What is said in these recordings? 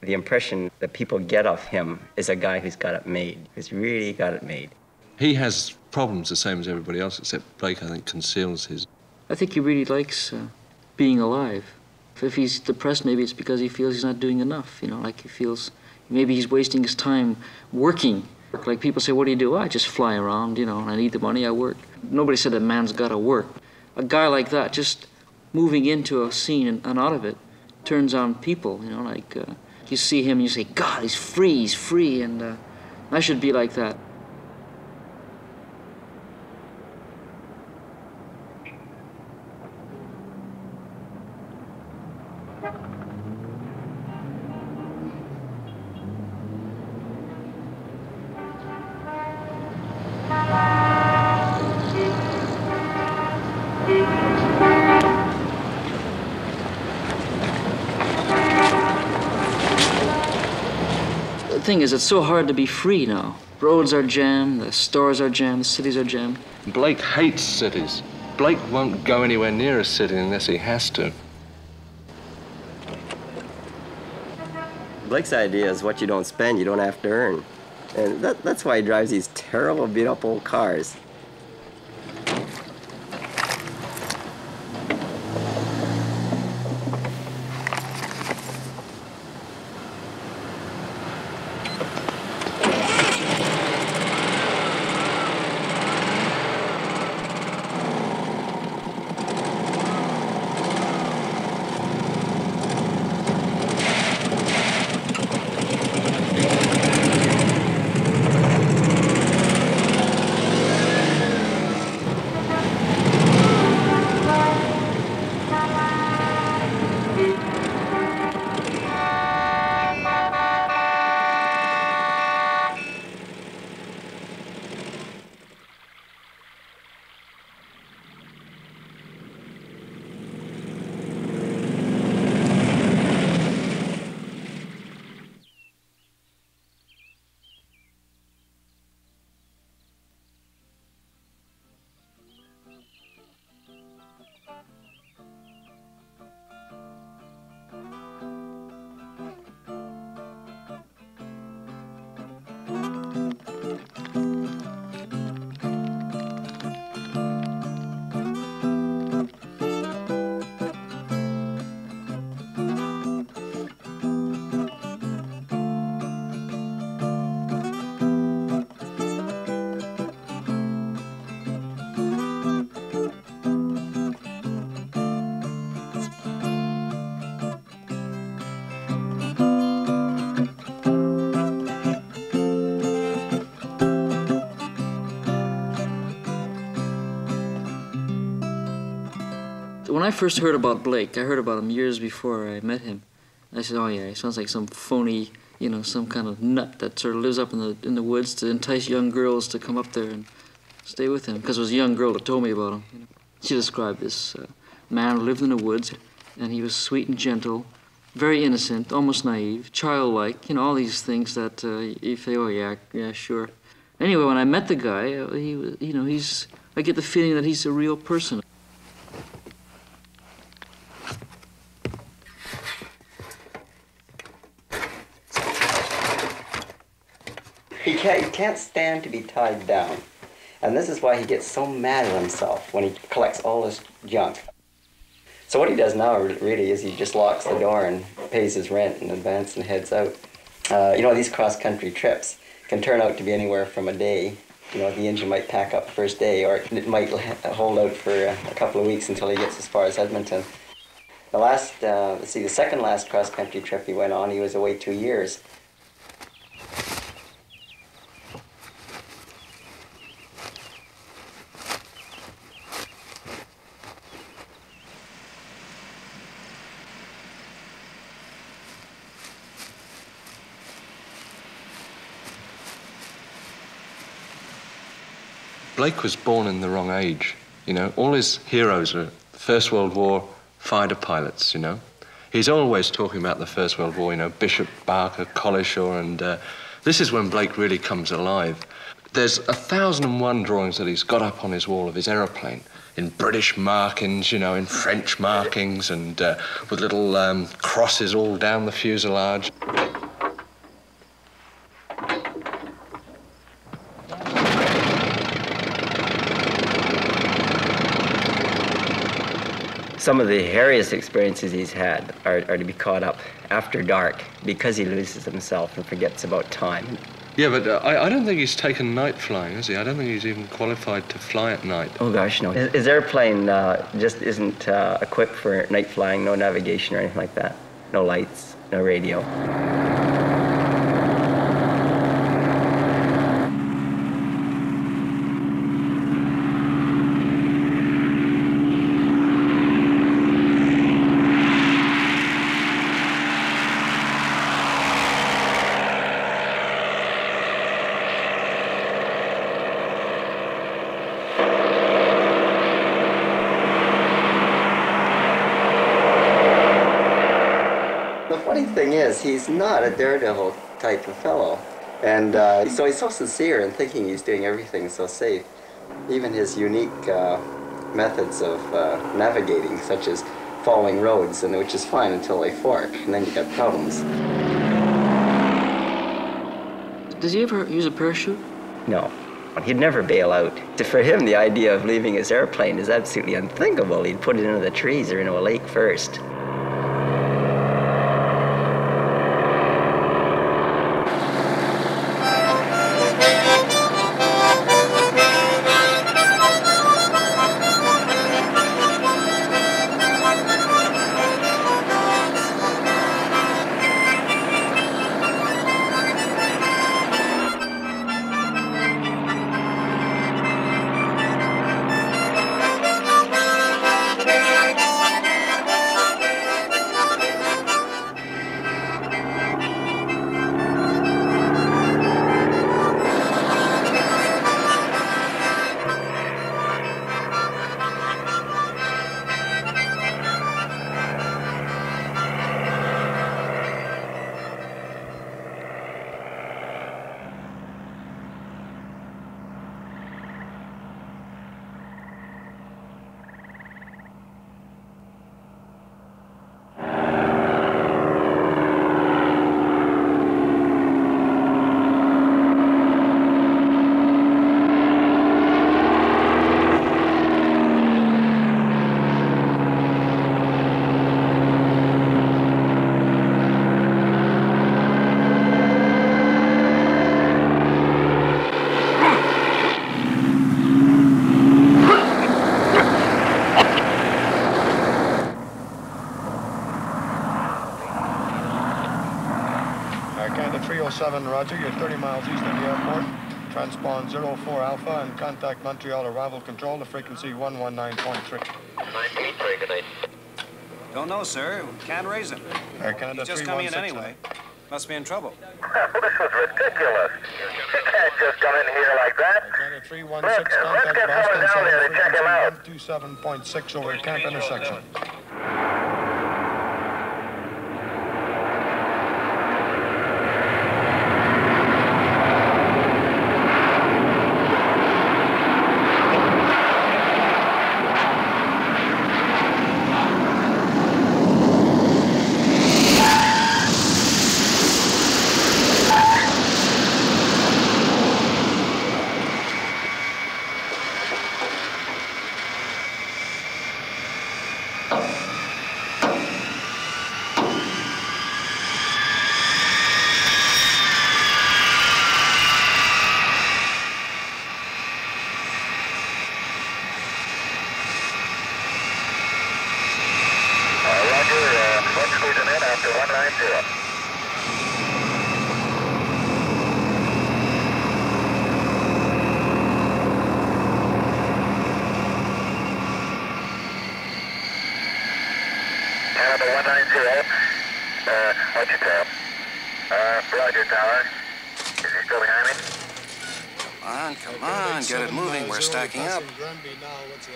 The impression that people get of him is a guy who's got it made, who's really got it made. He has problems the same as everybody else, except Blake, I think, conceals his. I think he really likes uh, being alive. If he's depressed, maybe it's because he feels he's not doing enough. You know, like he feels maybe he's wasting his time working. Like people say, what do you do? I just fly around, you know, and I need the money, I work. Nobody said a man's got to work. A guy like that, just moving into a scene and, and out of it, turns on people, you know, like uh, you see him and you say, God, he's free, he's free, and uh, I should be like that. Is, it's so hard to be free now. Roads are jammed, the stores are jammed, the cities are jammed. Blake hates cities. Blake won't go anywhere near a city unless he has to. Blake's idea is what you don't spend, you don't have to earn. And that, that's why he drives these terrible, beat up old cars. When I first heard about Blake, I heard about him years before I met him. I said, "Oh yeah, he sounds like some phony, you know, some kind of nut that sort of lives up in the in the woods to entice young girls to come up there and stay with him." Because it was a young girl that told me about him. You know. She described this uh, man who lived in the woods, and he was sweet and gentle, very innocent, almost naive, childlike. You know, all these things that uh, you say, "Oh yeah, yeah, sure." Anyway, when I met the guy, uh, he, you know, he's. I get the feeling that he's a real person. He can't, stand to be tied down. And this is why he gets so mad at himself when he collects all this junk. So what he does now really is he just locks the door and pays his rent in advance and heads out. Uh, you know, these cross-country trips can turn out to be anywhere from a day. You know, the engine might pack up the first day, or it might hold out for a, couple of weeks until he gets as far as Edmonton. The last, uh, let's see, the second last cross-country trip he went on, he was away two years. Blake was born in the wrong age. You know, all his heroes are First World War fighter pilots. You know, he's always talking about the First World War. You know, Bishop Barker, Collishaw, and uh, this is when Blake really comes alive. There's a thousand and one drawings that he's got up on his wall of his aeroplane. in British markings, you know, in French markings, and uh, with little um, crosses all down the fuselage. Some of the hairiest experiences he's had are, are to be caught up after dark because he loses himself and forgets about time. Yeah, but uh, I, I don't think he's taken night flying, has he? I don't think he's even qualified to fly at night. Oh gosh, no. His, his airplane uh, just isn't uh, equipped for night flying, no navigation or anything like that. No lights, no radio. Is, he's not a daredevil type of fellow. And uh, so he's so sincere in thinking he's doing everything so safe. Even his unique uh, methods of uh, navigating, such as following roads, and which is fine until they fork, and then you got problems. Does he ever use a parachute? No. He'd never bail out. For him, the idea of leaving his airplane is absolutely unthinkable. He'd put it into the trees or into a lake first. Roger, you're 30 miles east of the airport. Transpond 04 Alpha and contact Montreal Arrival Control to frequency 119.3. 19.3, good night. Don't know, sir. Can't raise him. Air Canada He's just coming in anyway. Must be in trouble. this is ridiculous. You can't just come in here like that. Air Canada 316, Look, contact Boston down there to check him out. 127.6 over camp intersection. backing up. Granby now, what's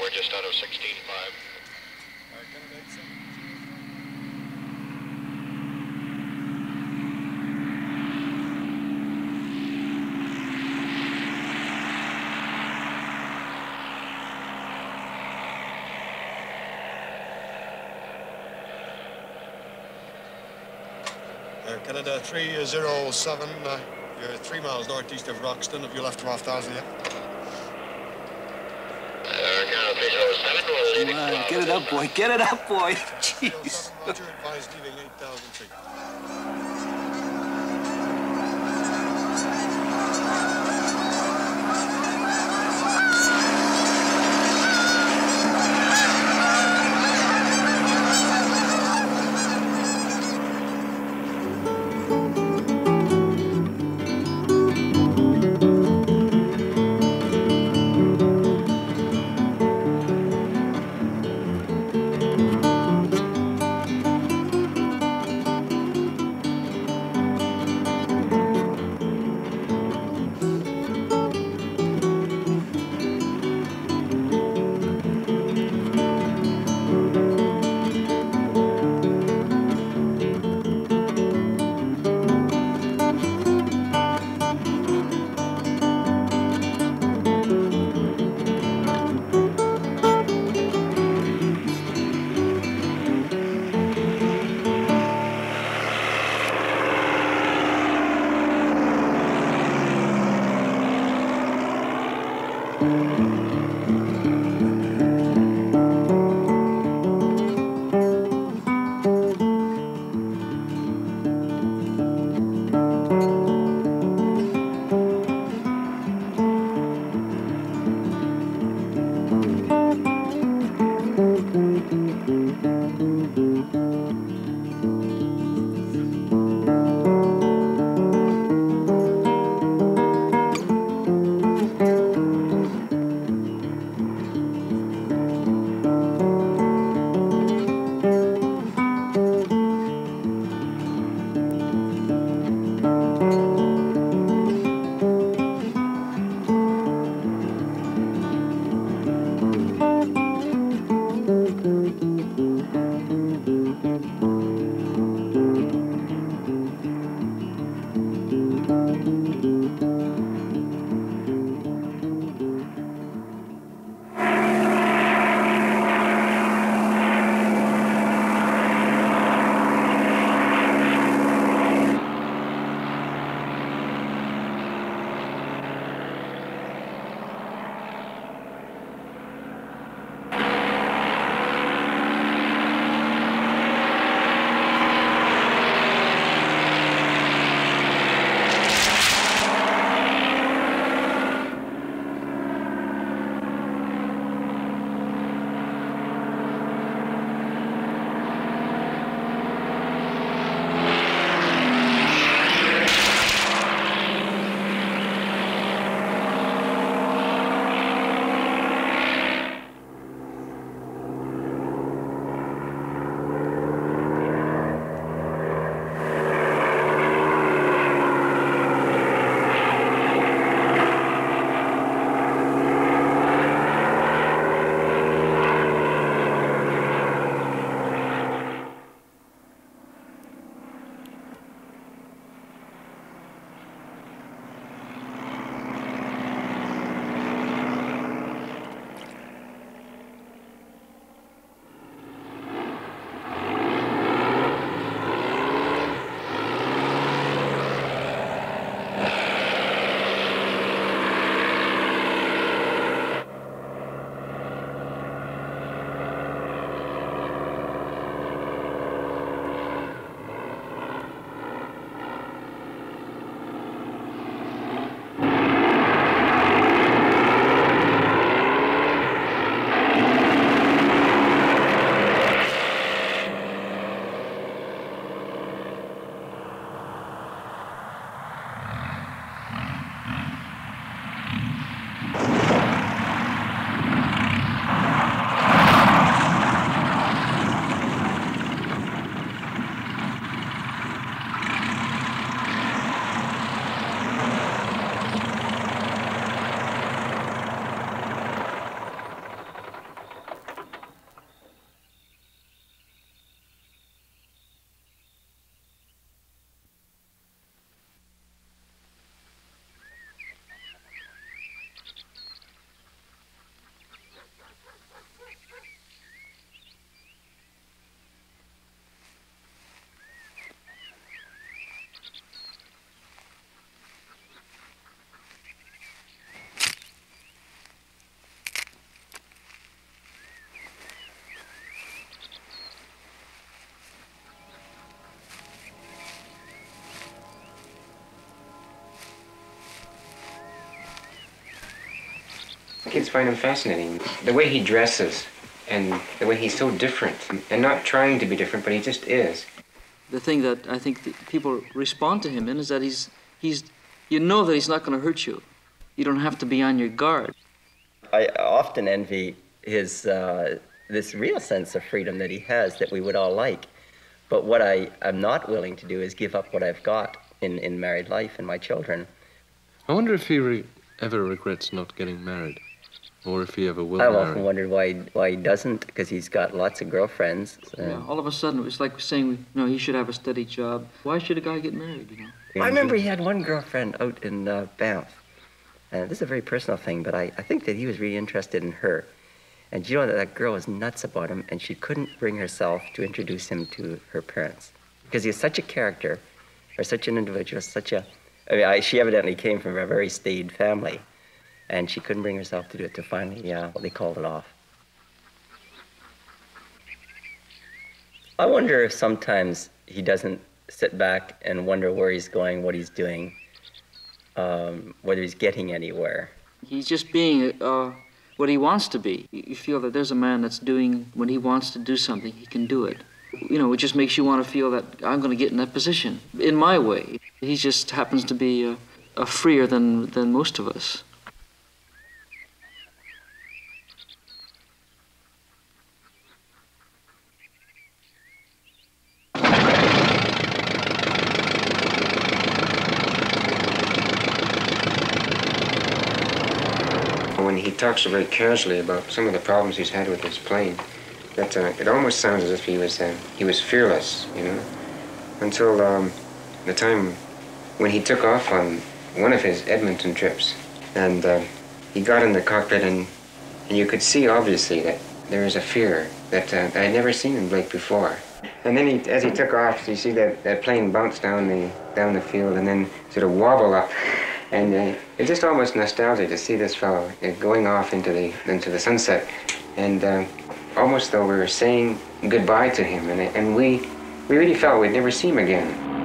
we're just out of 16.5. Canada 3079 you're three miles northeast of Roxton. Have you left off thousand yet? Come on, get it up, boy. Get it up, boy. Jeez. Kids find him fascinating. The way he dresses and the way he's so different and not trying to be different, but he just is. The thing that I think that people respond to him in is that he's, he's, you know that he's not going to hurt you. You don't have to be on your guard. I often envy his uh, this real sense of freedom that he has that we would all like. But what I am not willing to do is give up what I've got in, in married life and my children. I wonder if he re- ever regrets not getting married, or if he ever will I've marry. often wondered why why he doesn't, because he's got lots of girlfriends. uh, Yeah, all of a sudden, it's like saying, you know, he should have a steady job. Why should a guy get married, you know? I remember he had one girlfriend out in uh, Banff. And this is a very personal thing, but I, I think that he was really interested in her. And you know that that girl was nuts about him, and she couldn't bring herself to introduce him to her parents. Because he's such a character, or such an individual, such a. I mean, I, she evidently came from a very staid family, and she couldn't bring herself to do it. To finally, yeah, they called it off. I wonder if sometimes he doesn't sit back and wonder where he's going, what he's doing, um, whether he's getting anywhere. He's just being uh, what he wants to be. You feel that there's a man that's doing, when he wants to do something, he can do it. You know, it just makes you want to feel that I'm going to get in that position in my way. He just happens to be uh, freer than, than most of us. When he talks very casually about some of the problems he's had with his plane, that uh, it almost sounds as if he was uh, he was fearless, you know, until um, the time when he took off on one of his Edmonton trips, and uh, he got in the cockpit, and, and you could see obviously that there was a fear that uh, I had never seen in Blake before. And then he, as he took off, you see that, that plane bounce down the down the field and then sort of wobble up. And uh, it's just almost nostalgic to see this fellow uh, going off into the into the sunset, and uh, almost though we were saying goodbye to him, and and we we really felt we'd never see him again.